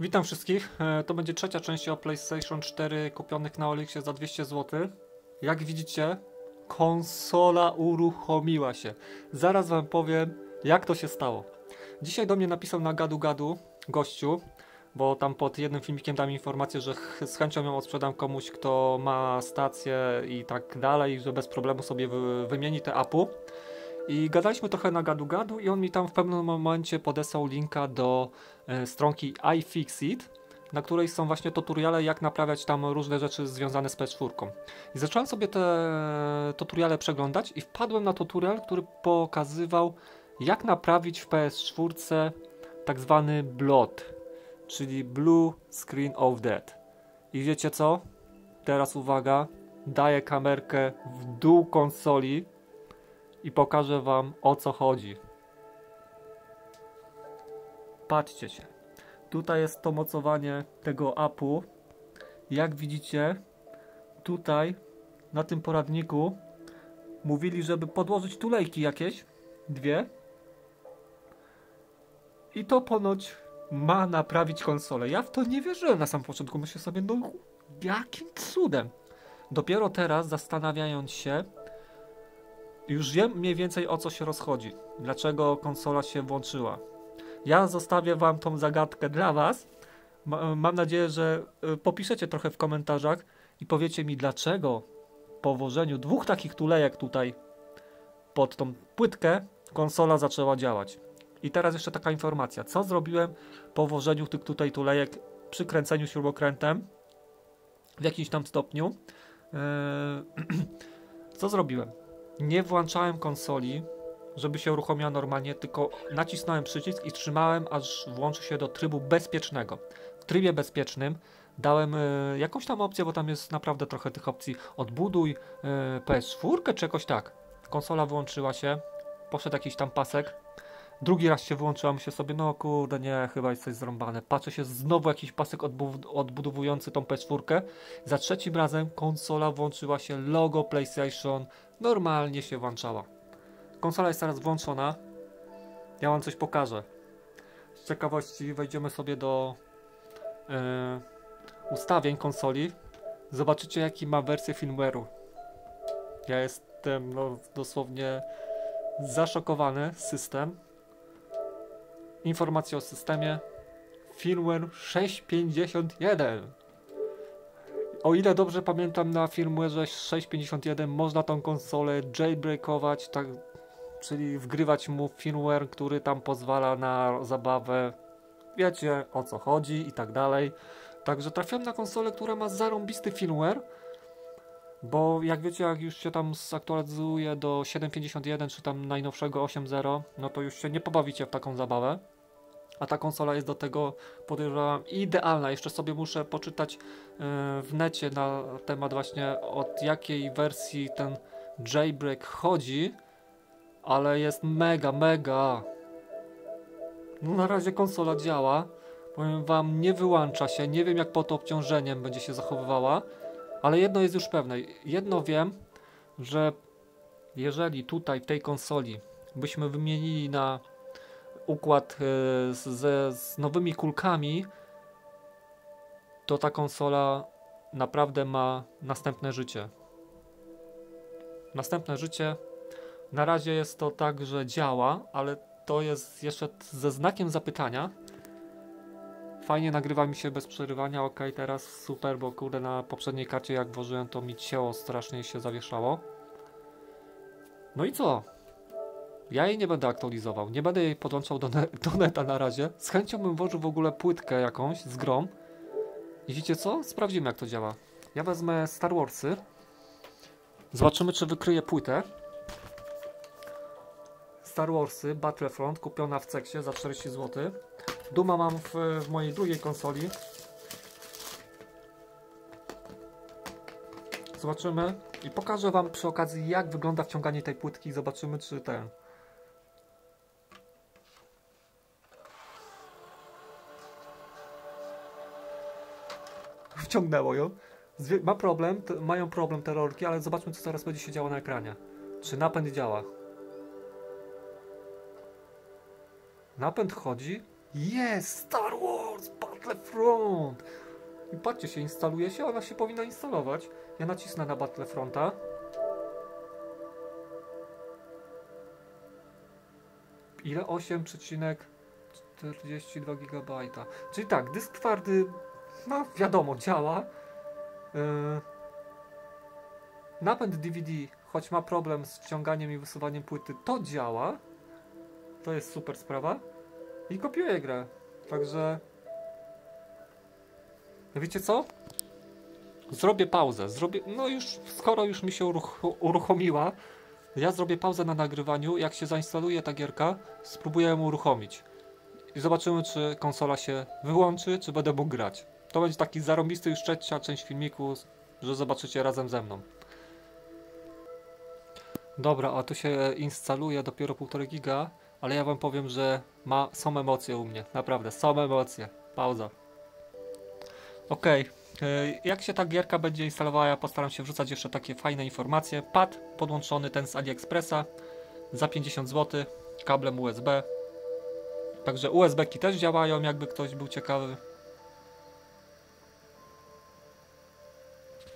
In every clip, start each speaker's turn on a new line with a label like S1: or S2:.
S1: Witam wszystkich. E, To będzie trzecia część o PlayStation 4 kupionych na Olixie za 200 zł. Jak widzicie, konsola uruchomiła się. Zaraz wam powiem, jak to się stało. Dzisiaj do mnie napisał na gadu gadu gościu, bo tam pod jednym filmikiem dam informację, że z chęcią ją odsprzedam komuś, kto ma stację i tak dalej, że bez problemu sobie wy- wymieni te apu. I gadaliśmy trochę na gadu gadu i on mi tam w pewnym momencie podesłał linka do e, stronki iFixit, na której są właśnie tutoriale, jak naprawiać tam różne rzeczy związane z PS4. I zacząłem sobie te tutoriale przeglądać i wpadłem na tutorial, który pokazywał, jak naprawić w PS4 tak zwany blot, czyli Blue Screen of Death. I wiecie co? Teraz uwaga, daję kamerkę w dół konsoli i pokażę wam o co chodzi. Patrzcie się. Tutaj jest to mocowanie tego apu. Jak widzicie, tutaj na tym poradniku mówili, żeby podłożyć tulejki jakieś, dwie. I to ponoć ma naprawić konsolę. Ja w to nie wierzyłem na samym początku. Myślę sobie, no jakim cudem. Dopiero teraz zastanawiając się, już wiem mniej więcej o co się rozchodzi. Dlaczego konsola się włączyła. Ja zostawię wam tą zagadkę dla was. Ma- Mam nadzieję, że y, popiszecie trochę w komentarzach i powiecie mi, dlaczego po włożeniu dwóch takich tulejek tutaj pod tą płytkę konsola zaczęła działać. I teraz jeszcze taka informacja. Co zrobiłem po włożeniu tych tutaj tulejek przy kręceniu śrubokrętem w jakimś tam stopniu? Eee, co zrobiłem? Nie włączałem konsoli, żeby się uruchomiła normalnie, tylko nacisnąłem przycisk i trzymałem, aż włączy się do trybu bezpiecznego. W trybie bezpiecznym dałem e, jakąś tam opcję, bo tam jest naprawdę trochę tych opcji. Odbuduj e, PS4 czy jakoś tak. Konsola włączyła się, poszedł jakiś tam pasek. Drugi raz się wyłączyła, myślę sobie, no kurde, nie, chyba jest coś zrąbane. Patrzę się, znowu jakiś pasek odbu- odbudowujący tą PS4. Za trzecim razem konsola włączyła się, logo PlayStation normalnie się włączała. Konsola jest teraz włączona. Ja wam coś pokażę. Z ciekawości wejdziemy sobie do e, ustawień konsoli. Zobaczycie jaki ma wersję firmware'u. Ja jestem no, dosłownie zaszokowany. System. Informacje o systemie. Firmware 651. O ile dobrze pamiętam na firmware 651 można tą konsolę jailbreakować, tak, czyli wgrywać mu firmware, który tam pozwala na zabawę. Wiecie o co chodzi i tak dalej. Także trafiłem na konsolę, która ma zarąbisty firmware. Bo jak wiecie, jak już się tam zaktualizuje do 7.51 czy tam najnowszego 8.0, no to już się nie pobawicie w taką zabawę. A ta konsola jest do tego, podejrzewam, idealna. Jeszcze sobie muszę poczytać yy, w necie na temat właśnie od jakiej wersji ten jailbreak chodzi, ale jest mega, mega. No na razie konsola działa. Powiem wam, nie wyłącza się. Nie wiem jak pod obciążeniem będzie się zachowywała, ale jedno jest już pewne. Jedno wiem, że jeżeli tutaj w tej konsoli byśmy wymienili na układ e, z, z nowymi kulkami, to ta konsola naprawdę ma następne życie. Następne życie. Na razie jest to tak, że działa, ale to jest jeszcze ze znakiem zapytania. Fajnie nagrywa mi się bez przerywania, ok, teraz super, bo kurde na poprzedniej karcie jak włożyłem to mi ciało strasznie się zawieszało. No i co? Ja jej nie będę aktualizował, nie będę jej podłączał do, ne do neta na razie. Z chęcią bym włożył w ogóle płytkę jakąś z grą. I wiecie co? Sprawdzimy jak to działa. Ja wezmę Star Warsy. Zobaczymy czy wykryje płytę. Star Warsy Battlefront kupiona w Ceksie za 40 zł. Duma mam w, w mojej drugiej konsoli. Zobaczymy i pokażę wam przy okazji jak wygląda wciąganie tej płytki. Zobaczymy czy ten wciągnęło ją. Ma problem, mają problem te rolki, ale zobaczmy co teraz będzie się działo na ekranie. Czy napęd działa? Napęd chodzi? Jest! Star Wars! Battle Battlefront! I patrzcie się, instaluje się, ona się powinna instalować. Ja nacisnę na Battlefronta. Ile? 8,42 GB. Czyli tak, dysk twardy, no wiadomo, działa. Yy, napęd DVD, choć ma problem z wciąganiem i wysuwaniem płyty, to działa. To jest super sprawa. I kopiuję grę. Także. Wiecie co? Zrobię pauzę. Zrobię. No już, skoro już mi się uruch uruchomiła, ja zrobię pauzę na nagrywaniu. Jak się zainstaluje ta gierka, spróbuję ją uruchomić. I zobaczymy, czy konsola się wyłączy, czy będę mógł grać. To będzie taki zarąbisty już trzecia część filmiku, że zobaczycie razem ze mną. Dobra, a tu się instaluje dopiero 1,5 giga, ale ja wam powiem, że ma, są emocje u mnie. Naprawdę, są emocje. Pauza. Okej, okay. jak się ta gierka będzie instalowała, ja postaram się wrzucać jeszcze takie fajne informacje. Pad podłączony ten z AliExpressa za 50 zł, kablem USB. Także USB-ki też działają, jakby ktoś był ciekawy.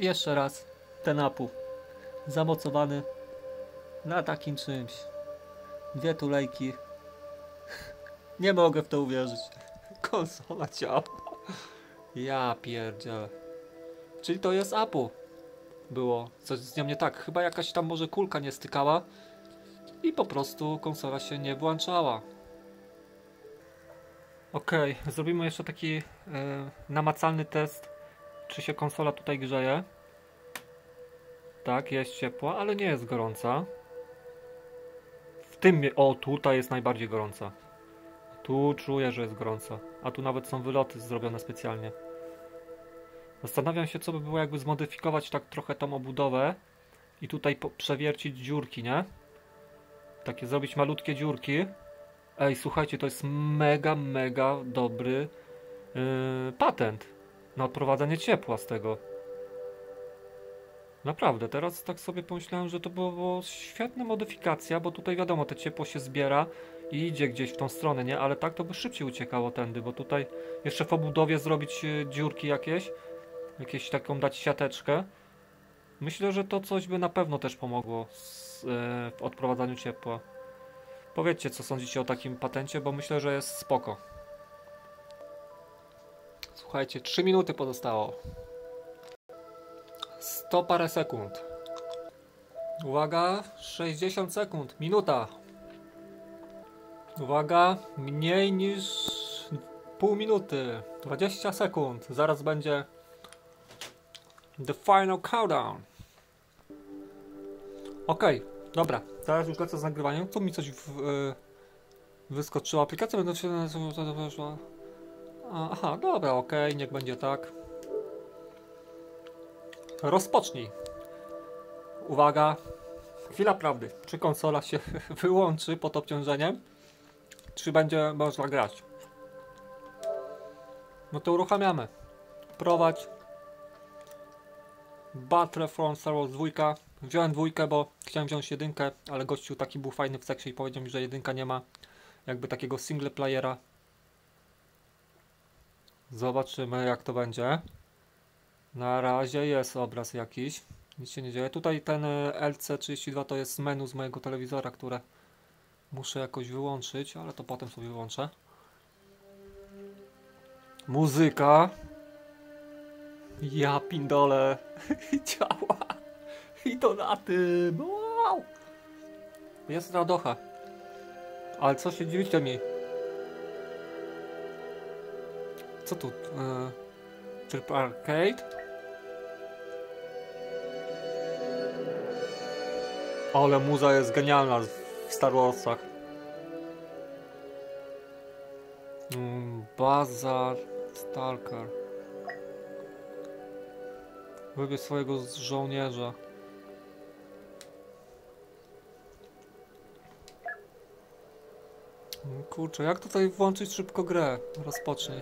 S1: Jeszcze raz ten apu zamocowany na takim czymś. Dwie tulejki. Nie mogę w to uwierzyć. Konsola działa. Ja pierdzielę. Czyli to jest apu. Było coś z nią nie tak. Chyba jakaś tam może kulka nie stykała. I po prostu konsola się nie włączała. Ok, zrobimy jeszcze taki yy, namacalny test, czy się konsola tutaj grzeje. Tak, jest ciepła, ale nie jest gorąca. W tym, o tutaj jest najbardziej gorąca. Tu czuję, że jest gorąca. A tu nawet są wyloty zrobione specjalnie. Zastanawiam się, co by było jakby zmodyfikować tak trochę tą obudowę i tutaj przewiercić dziurki, nie? Takie zrobić malutkie dziurki. Ej, słuchajcie, to jest mega, mega dobry yy, patent na odprowadzanie ciepła z tego. Naprawdę, teraz tak sobie pomyślałem, że to było, świetna modyfikacja, bo tutaj wiadomo, te ciepło się zbiera i idzie gdzieś w tą stronę, nie? Ale tak to by szybciej uciekało tędy, bo tutaj jeszcze w obudowie zrobić e, dziurki jakieś, jakieś taką dać siateczkę. Myślę, że to coś by na pewno też pomogło z, e, w odprowadzaniu ciepła. Powiedzcie, co sądzicie o takim patencie, bo myślę, że jest spoko. Słuchajcie, 3 minuty pozostało. 100 parę sekund. Uwaga, 60 sekund, minuta. Uwaga, mniej niż pół minuty, 20 sekund. Zaraz będzie the final countdown. Ok, dobra, teraz już lecę z nagrywaniem. Tu mi coś w, yy, wyskoczyło. Aplikacja będę się. Aha, dobra, ok, niech będzie tak. Rozpocznij. Uwaga, chwila prawdy. Czy konsola się wyłączy pod obciążeniem? Czy będzie można grać? No to uruchamiamy. Prowadź. Battlefront Star Wars 2. Wziąłem dwójkę, bo chciałem wziąć jedynkę, ale gościu taki był fajny w seksie i powiedział mi, że jedynka nie ma jakby takiego single playera. Zobaczymy jak to będzie. Na razie jest obraz jakiś. Nic się nie dzieje. Tutaj ten e, LC32 to jest menu z mojego telewizora, które muszę jakoś wyłączyć, ale to potem sobie wyłączę. Muzyka. Ja pindole. Działa. I to na tym. Wow. Jest radocha. Ale co się dziwicie mi? Co tu? Yy, tryb arcade? Ale muza jest genialna w Star Warsach. Mm, Bazar, Stalker. Wybierz swojego żołnierza. Kurczę, jak tutaj włączyć szybko grę? Rozpocznij.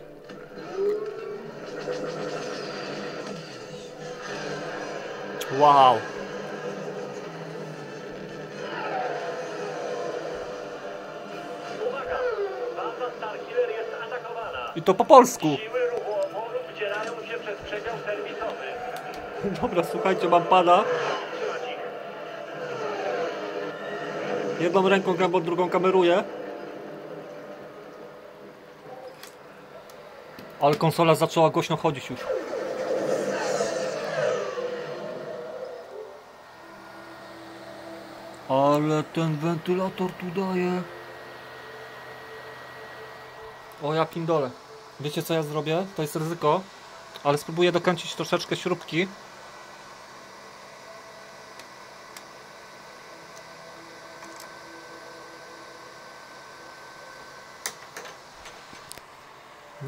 S1: Wow! I to po polsku.
S2: Siły przez przedział serwisowy.
S1: Dobra, słuchajcie, mam
S2: ich.
S1: Jedną ręką gram, bo drugą kameruję. Ale konsola zaczęła głośno chodzić już. Ale ten wentylator tu daje. O jakim dole. Wiecie co ja zrobię? To jest ryzyko. Ale spróbuję dokręcić troszeczkę śrubki.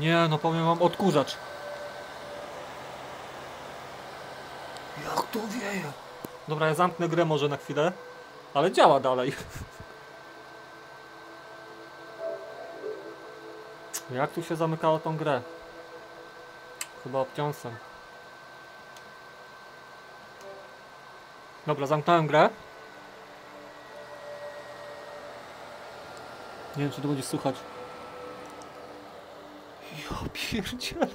S1: Nie, no powiem wam, odkurzacz. Jak to wieje. Dobra, ja zamknę grę może na chwilę, ale działa dalej. Jak tu się zamykało tą grę? Chyba obciąsem. Dobra, zamknąłem grę. Nie wiem, czy to będzie słychać. Ja pierdzielę.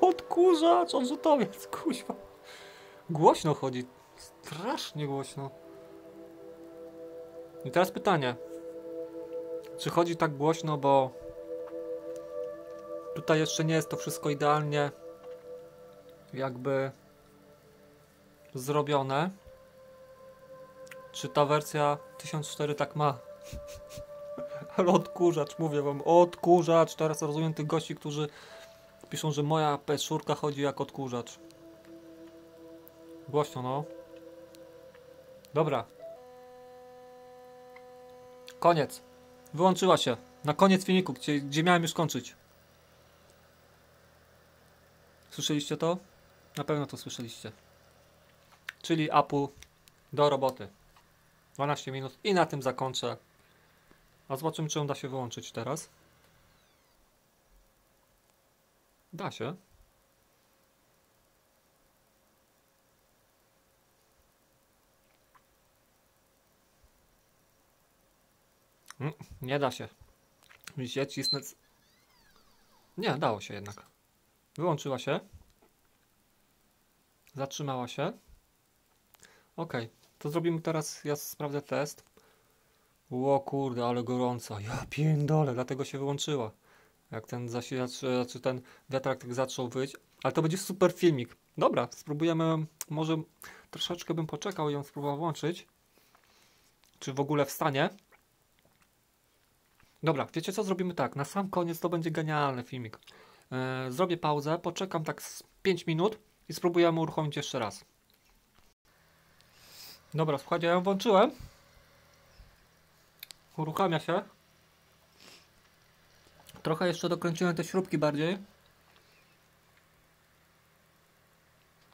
S1: Odkurzacz, odrzutowiec, kuźwa. Głośno chodzi. Strasznie głośno. I teraz pytanie. Czy chodzi tak głośno, bo tutaj jeszcze nie jest to wszystko idealnie jakby zrobione. Czy ta wersja 1004 tak ma? Ale odkurzacz, mówię wam, odkurzacz. Teraz rozumiem tych gości, którzy piszą, że moja PS4 chodzi jak odkurzacz. Głośno, no. Dobra. Koniec. Wyłączyła się. Na koniec filmiku, gdzie, gdzie miałem już kończyć. Słyszeliście to? Na pewno to słyszeliście. Czyli Apple do roboty. 12 minut i na tym zakończę. A zobaczymy, czy on da się wyłączyć teraz. Da się. Mm, Nie da się. Widzicie, cisnę. Nie, dało się jednak. Wyłączyła się. Zatrzymała się. Ok, to zrobimy teraz. Ja sprawdzę test. Ło kurde, ale gorąco. Ja pierdolę, dlatego się wyłączyła. Jak ten zasilacz, czy ten wiatrak tak zaczął wyć. Ale to będzie super filmik. Dobra, spróbujemy. Może troszeczkę bym poczekał i ją spróbował włączyć. Czy w ogóle wstanie. Dobra, wiecie co? Zrobimy tak. Na sam koniec to będzie genialny filmik. E, zrobię pauzę, poczekam tak z 5 minut i spróbujemy uruchomić jeszcze raz. Dobra, słuchajcie, ja ją włączyłem. Uruchamia się. Trochę jeszcze dokręciłem te śrubki bardziej.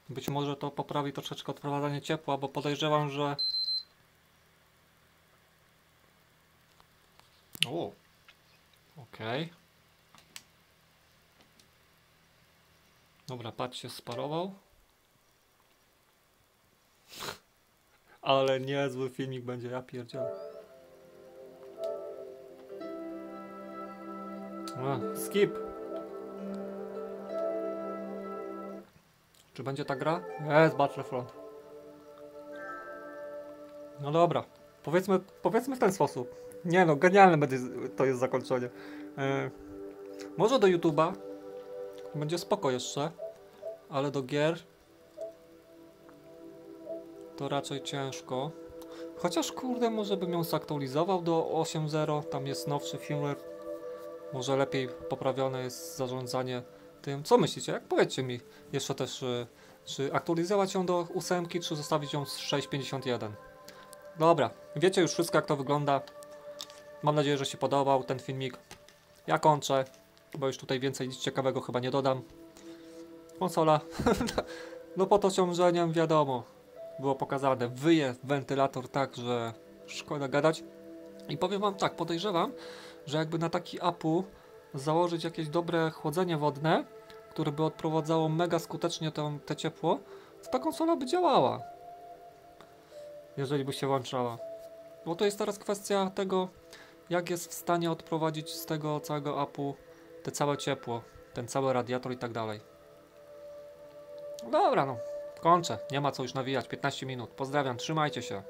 S1: Być może to poprawi troszeczkę odprowadzanie ciepła, bo podejrzewam, że... O. Okej. Dobra, pad się sparował. Ale niezły filmik będzie, ja pierdzielę. A, skip. Czy będzie ta gra? Jest Battlefront. No dobra. Powiedzmy, powiedzmy w ten sposób. Nie no, genialne będzie, to jest zakończenie. E, może do YouTube'a będzie spoko jeszcze, ale do gier to raczej ciężko. Chociaż kurde, może bym ją zaktualizował do 8.0, tam jest nowszy firmware. Może lepiej poprawione jest zarządzanie tym. Co myślicie? Jak powiedzcie mi jeszcze też, y, czy aktualizować ją do 8, czy zostawić ją z 6.51? Dobra, wiecie już wszystko jak to wygląda. Mam nadzieję, że się podobał ten filmik. Ja kończę, bo już tutaj więcej nic ciekawego chyba nie dodam. Konsola, no pod ociążeniem wiadomo, było pokazane, wyje wentylator tak, że szkoda gadać. I powiem wam tak, podejrzewam, że jakby na taki apu założyć jakieś dobre chłodzenie wodne, które by odprowadzało mega skutecznie to, te ciepło, to ta konsola by działała. Jeżeli by się włączała. Bo to jest teraz kwestia tego, jak jest w stanie odprowadzić z tego całego apu te całe ciepło, ten cały radiator i tak dalej. Dobra, no. Kończę. Nie ma co już nawijać. 15 minut. Pozdrawiam. Trzymajcie się.